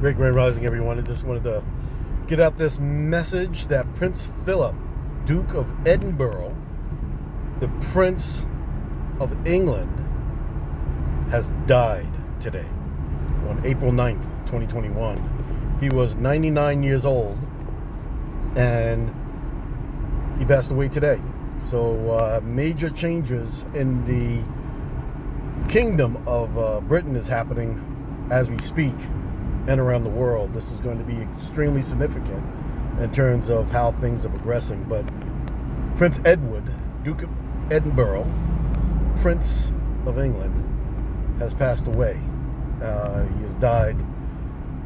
Great Grand Rising, everyone. I just wanted to get out this message that Prince Philip, Duke of Edinburgh, the Prince of England, has died today on April 9th, 2021. He was 99 years old and he passed away today. So, uh, major changes in the kingdom of uh, Britain is happening as we speak and around the world. This is going to be extremely significant in terms of how things are progressing. But Prince Edward, Duke of Edinburgh, Prince of England, has passed away. Uh, he has died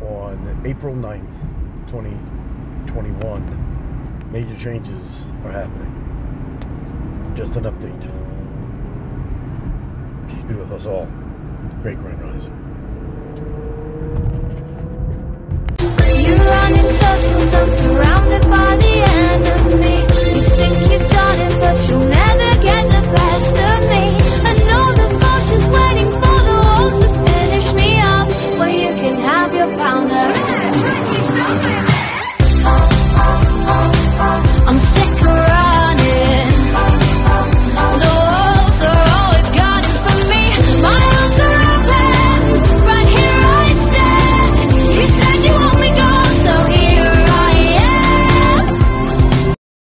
on April 9th, 2021. Major changes are happening. Just an update. Peace be with us all. Great Grand Rising. pounder.